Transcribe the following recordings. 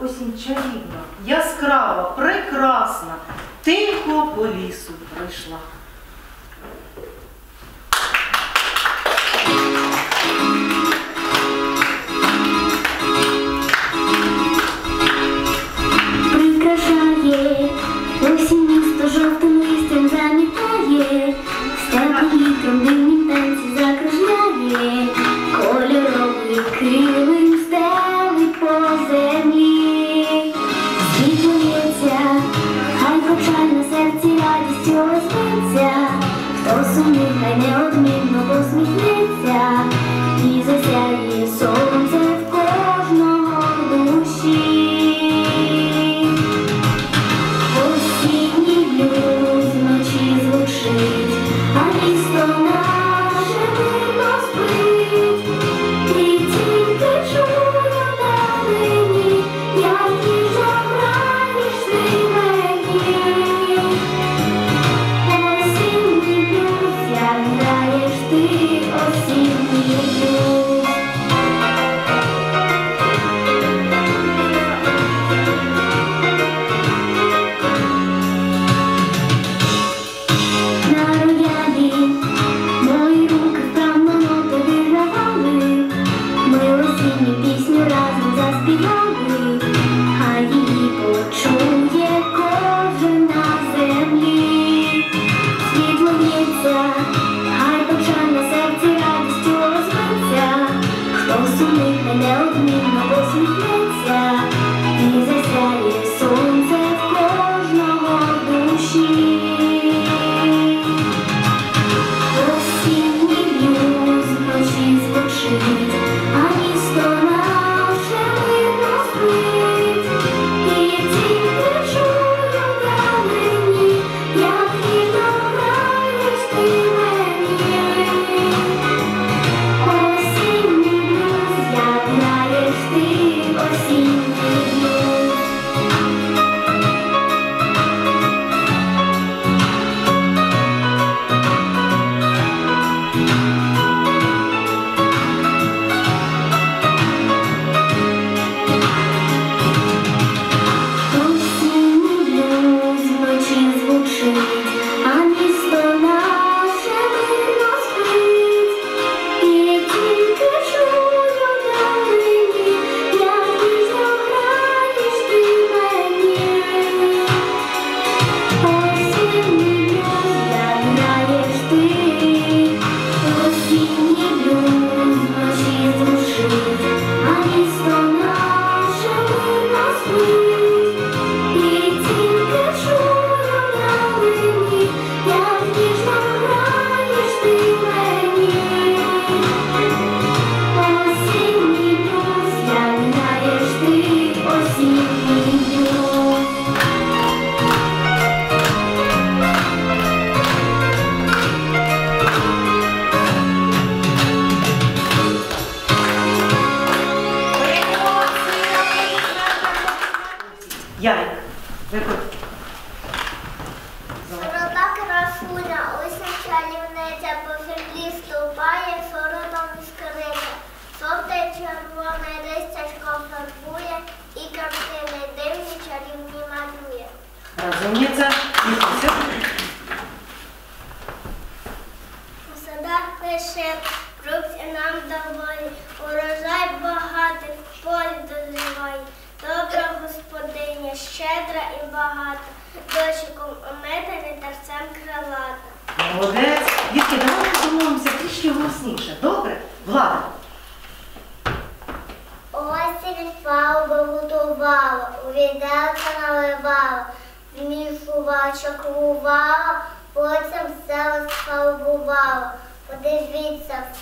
Осінь чарівна, яскрава, прекрасна, тихо по лісу пройшла.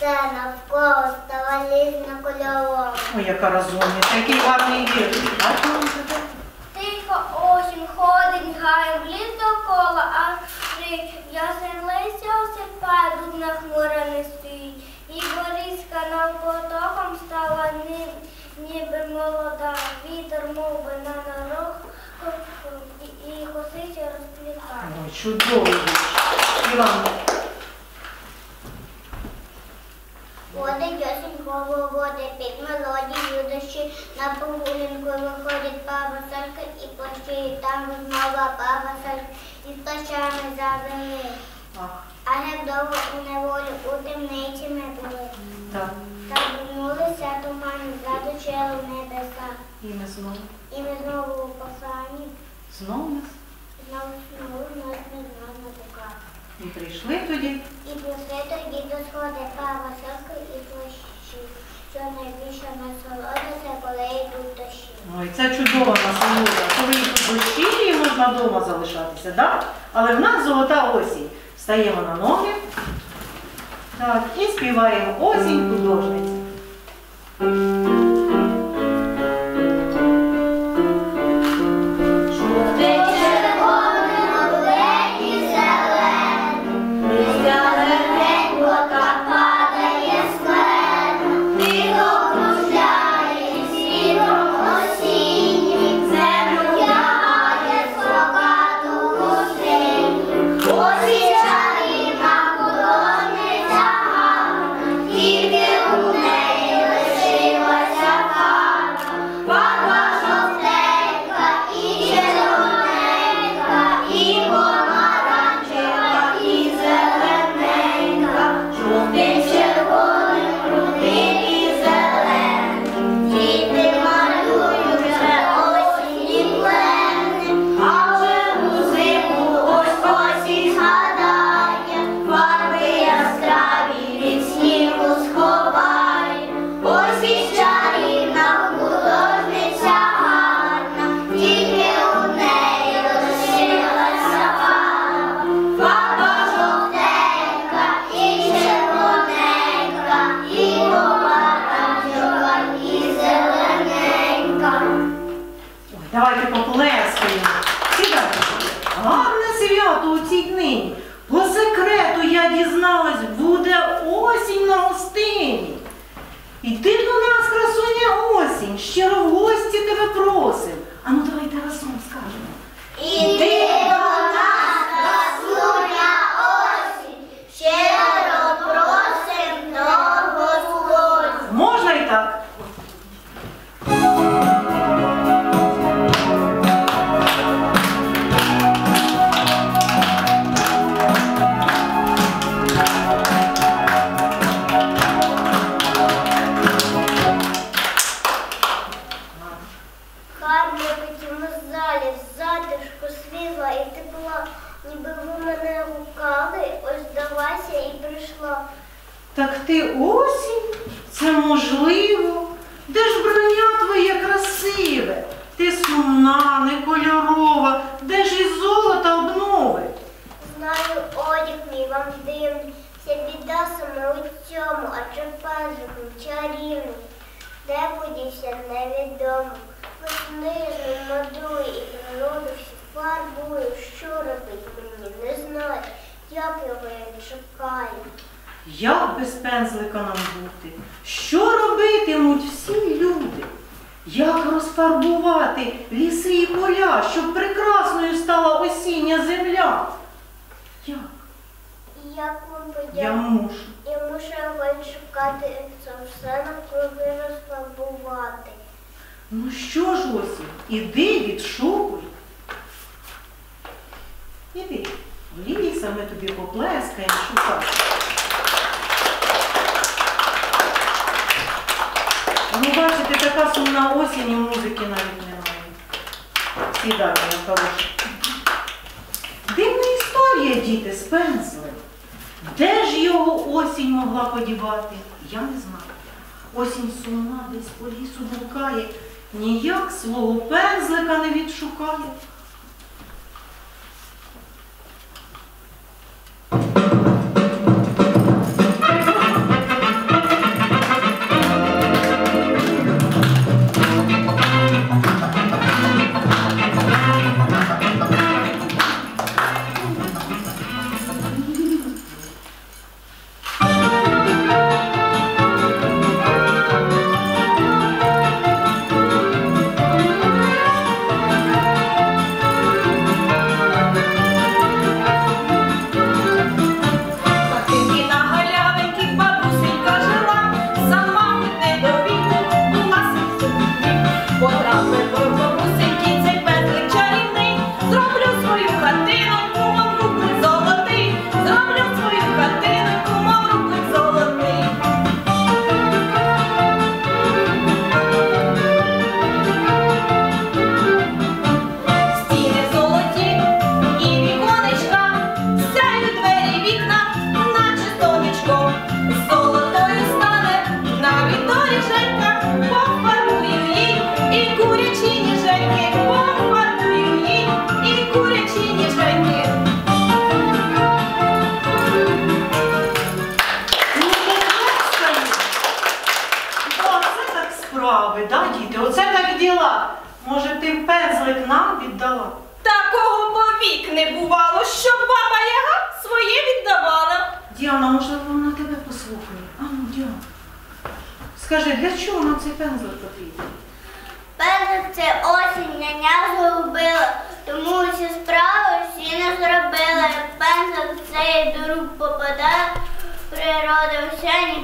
Все навколо стала різна кольорова. Ой, яка розумниця, який гарний вірш. Тихо осінь ходить, гає в ліс довкола, аж три ясен листя осипає, дуб на хмура не стоїть. І борізка над потоком стала ні, ніби молода, вітер мов би на дорог, і, і косиця розплітає. Ой, чудовий. Іван, Ходить осінь головоди під мелодію дощі, на прогулянку виходить парасолька і плащі, там знову парасолька із плащами завели. А довго у неволі у темниці ми були. так, Та вернулися тумані, задучили небеса. і ми знову. І ми знову у посланні, Знову нас. знову знову не знав на буках. І прийшли тоді. І прийшли тоді до сходи парасолька і плащі, що найбільше насолода це коли йдуть дощі. Ой, це чудова насолода. Коли йдуть дощі, і можна вдома залишатися, так? Але в нас золота осінь. Стаємо на ноги. Так, і співаємо осінь художниці. Вам вся біда саме у цьому, а чи пазухом чарівний. Де подівся невідомо, книжний мадує і природу всю фарбую. Що робить мені, не знаю, як його я відшукаю. Як без пензлика нам бути? Що робитимуть всі люди? Як розфарбувати ліси і поля, щоб прекрасною стала осіння земля? Як? Вам Я мушу. Я мушу його відшукати, це все навкруги розфарбувати. Ну що ж осінь, іди відшукуй. Іди, в лісі ми тобі поплескаємо шукати. Ну, бачите, така сумна осінь і музики навіть немає. Сідай, моя хороша. Дивна історія, діти, з пензлем. Де ж його осінь могла подівати? Я не знаю. Осінь сумна десь по лісу блукає, ніяк свого пензлика не відшукає.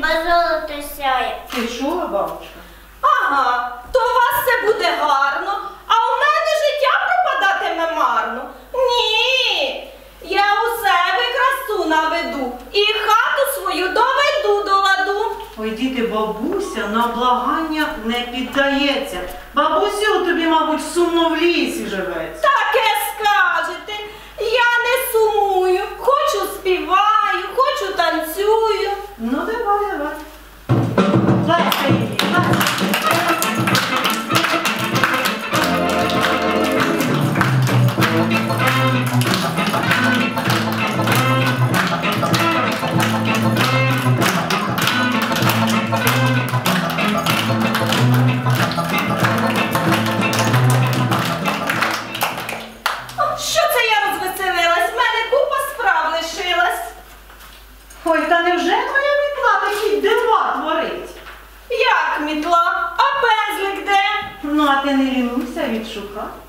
Вся золото сяє. Ти чула, бабушка? Ага, то у вас все буде гарно, а у мене життя пропадатиме марно. Ні, я у себе красу наведу і хату свою доведу до ладу. Ой, діти, бабуся на благання не піддається. Бабусю тобі, мабуть, сумно в лісі живеться. Таке скажете. Сумую, хочу співаю, хочу танцюю. Ну, давай, давай. Ласка, ласка. Ти не лінуйся відшукати.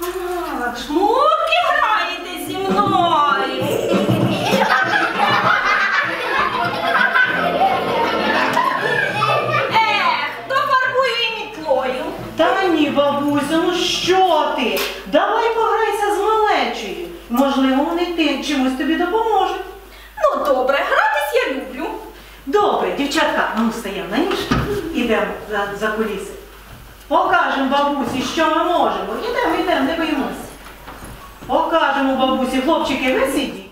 А, Жмурки граєте зі мною. Ех, дофарбую і мітлою. Та ні, бабуся, ну що ти? Давай пограйся з малечею. Можливо, вони ти чимось тобі допоможуть. Ну добре, гратись я люблю. Добре, дівчатка, ну стаємо на ніжки, ідемо за, за куліси. Покажемо бабусі, що ми можемо. Ідемо, йдемо, не. Покажемо бабусі, хлопчики, ви сидіть.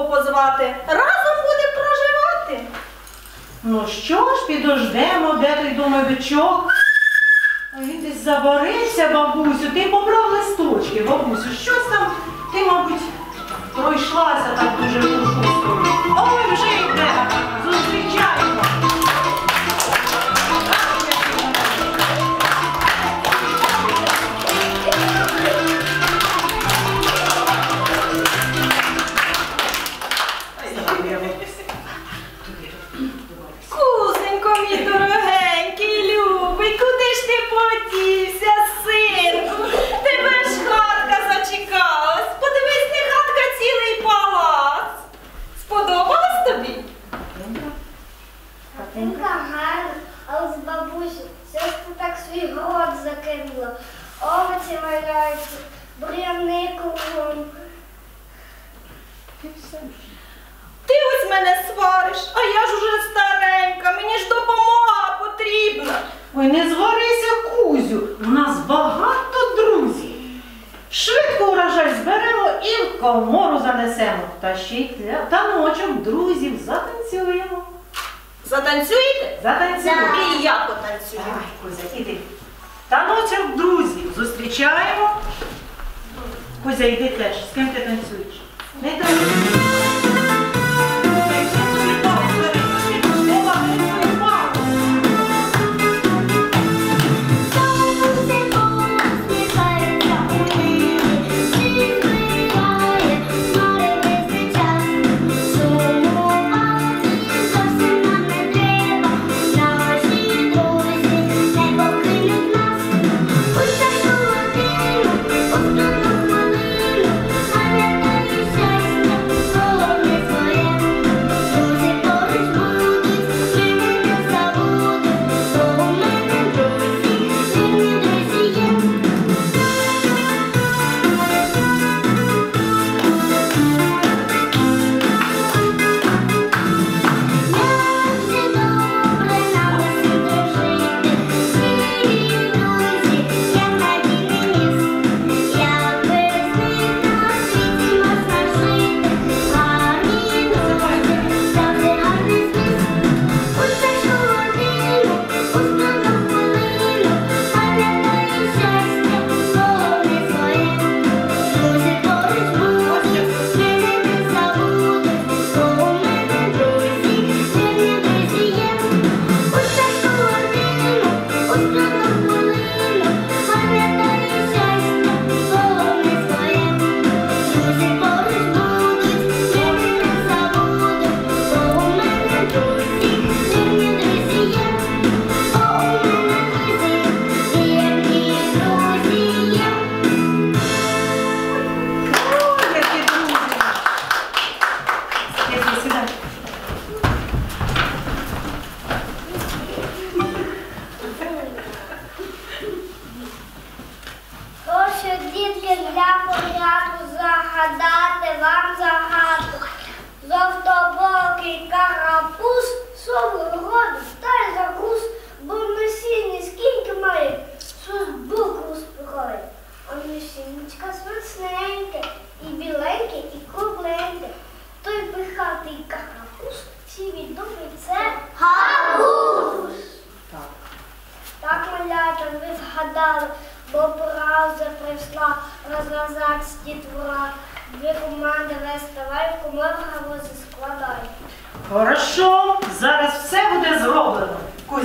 Спати, разом будемо проживати. Ну що ж, підождемо, де той домовичок. Він десь заборився, бабусю, ти побрав листочки, бабусю, щось там, ти, мабуть, пройшлася так дуже густо. Ой, вже йде, зустрічаємо. Ой, не зварися, Кузю, у нас багато друзів. Швидко урожай зберемо і в комору занесемо. Та ще й таночок друзів затанцюємо. Затанцюєте? Затанцюємо. І я потанцюю. Давай, Кузя, іди. Таночок друзів зустрічаємо. Кузя, йди теж. З ким ти танцюєш? Не танцюй.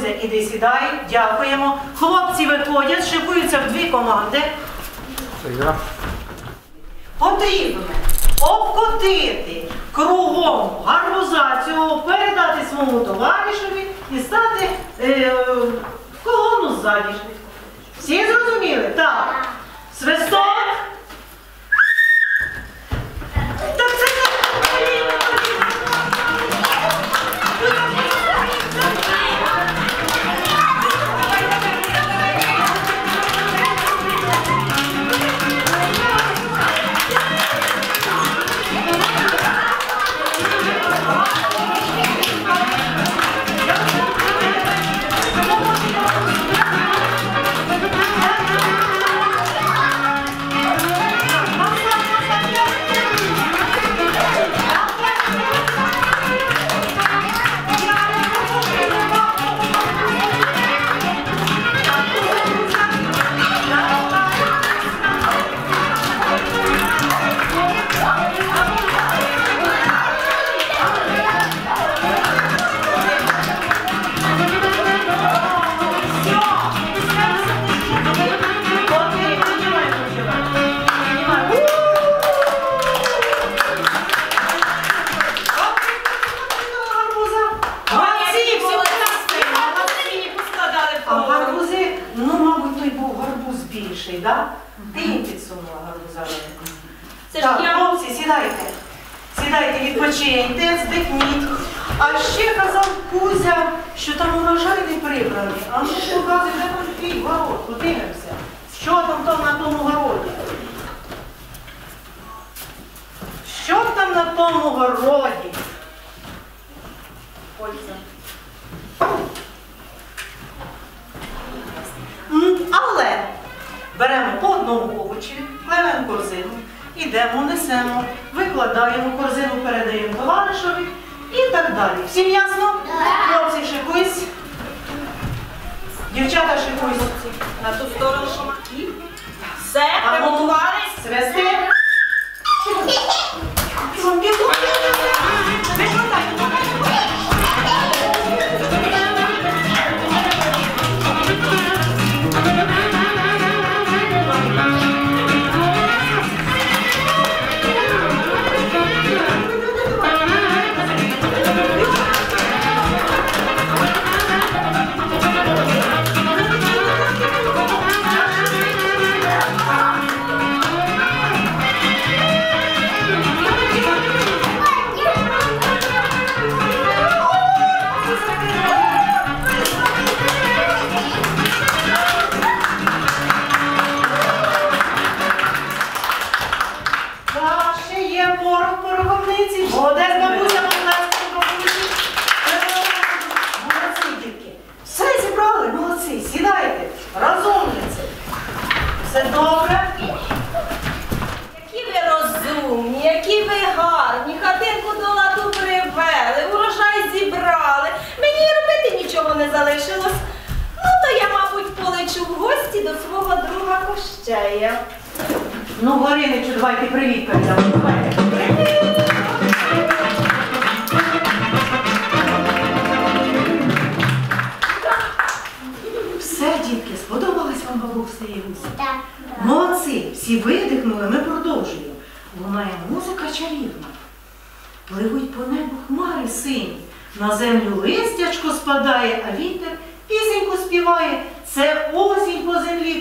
Кузя, іди сідай, дякуємо. Хлопці виходять, шикуються в дві команди. Потрібно обкотити кругом гарбуза цього, передати своєму товаришеві і стати е, в колону ззаді. Всі зрозуміли? Так. Свисток. Одному овочі, плевемо корзину, йдемо, несемо, викладаємо корзину, передаємо товаришові і так далі. Всім ясно? Хлопці, шикуйсь. Дівчата, шикуйсь. На ту сторону. Все, А ну, приготувались? Свести. Бігом, бігом,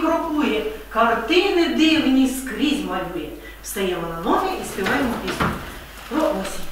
крокує, картини дивні скрізь малює. Встаємо на ноги і співаємо пісню про осінь.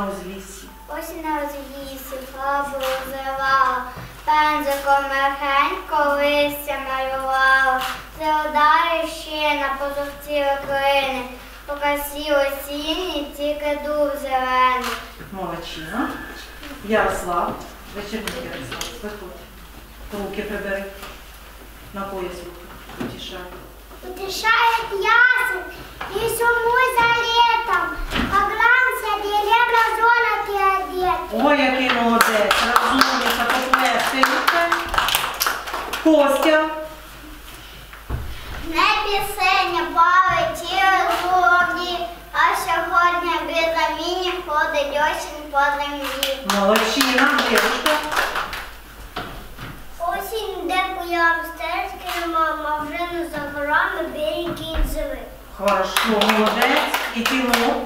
На узліссі. осінь на розвісі, фабу зривала, пензиком мягенько листя малювала, Зеодарі ще на позовці клини, по красі осінні тільки дуб зелений. Молодчина. Ярослав. Вечірник Ярослав. Виходь. Руки прибери. На пояс руки. Утішай. Утешает ясен, и сумуй Костя. Не пісення бавить і злобні, а сьогодні в міні ходить осінь по землі. Молодчина, дівчинка. Осінь йде по ямстерській, мама вже не за горами, білі кінь зими. Хорошо, молодець. І ти, ну?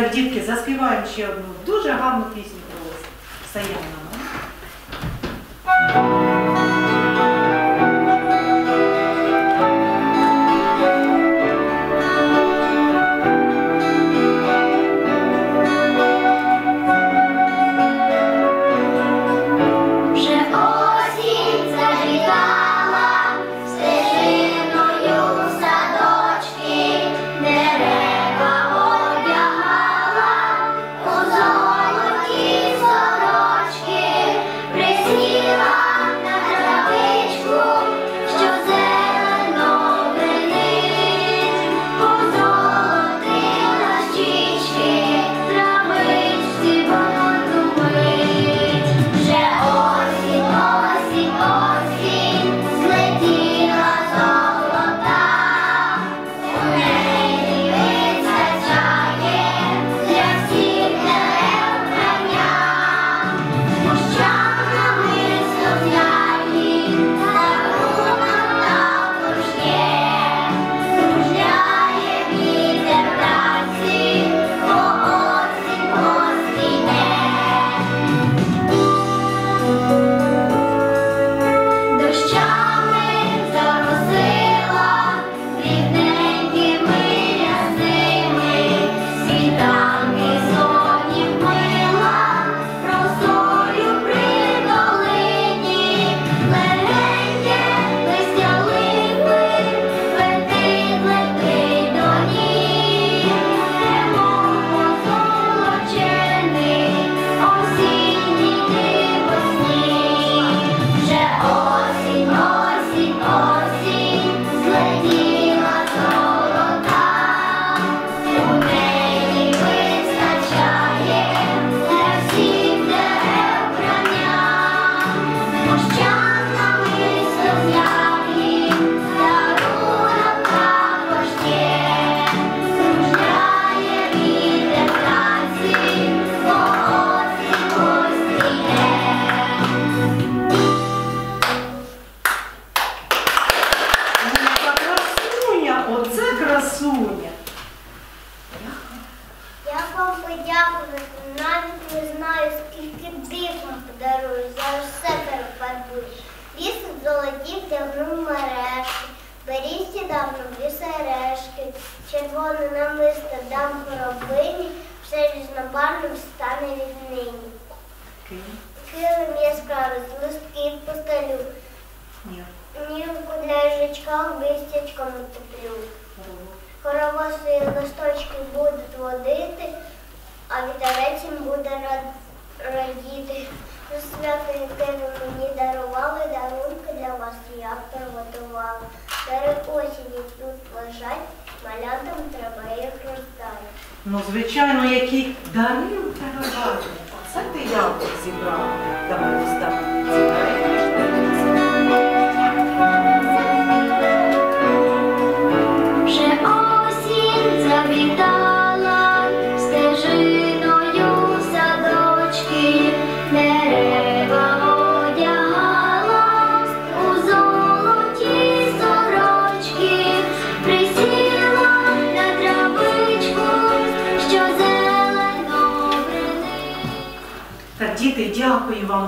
Так, дітки, заспіваємо ще одну дуже гарну пісню про. Саяна. Ну, звичайно, які дари у тебе. Це ти яблук зібрав, давай роздав.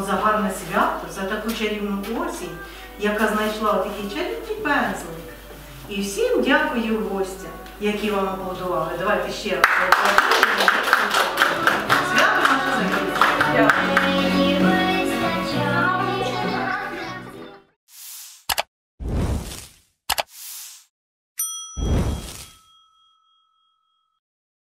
за гарне свято, за таку чарівну осінь, яка знайшла такий чарівний пензлик. І всім дякую гостям, які вам аплодували. Давайте ще раз.